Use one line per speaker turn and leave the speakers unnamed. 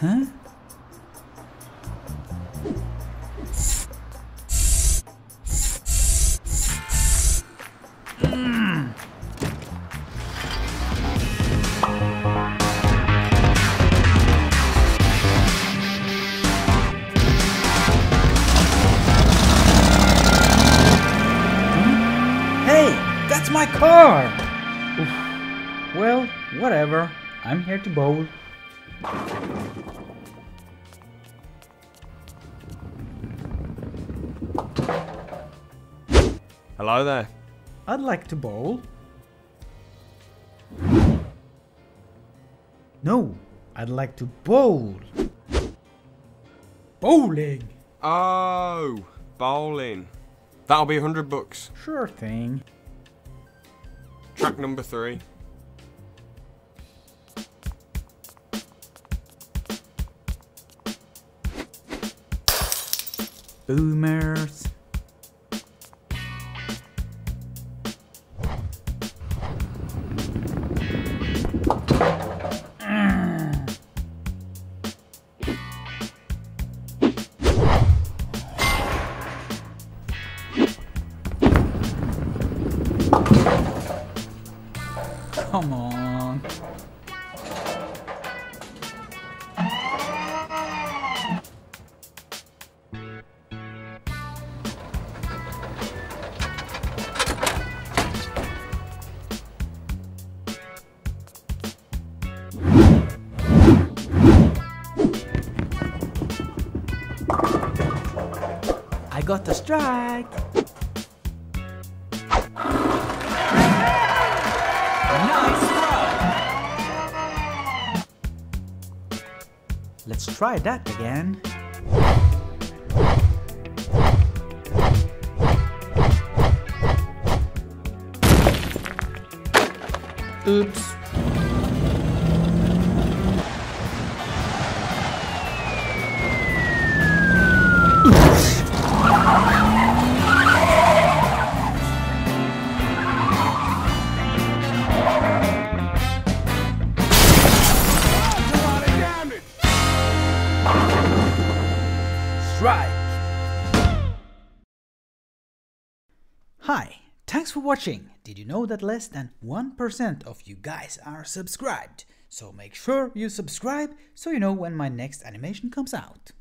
Huh? Hmm? my car! Well, whatever. I'm here to bowl.
Hello there.
I'd like to bowl. No, I'd like to bowl. Bowling!
Oh, bowling. That'll be a hundred bucks.
Sure thing.
Track number three.
Boomers. Come on. I got the strike. Let's try that again. Oops. Strike! Hi, thanks for watching. Did you know that less than 1% of you guys are subscribed? So make sure you subscribe so you know when my next animation comes out.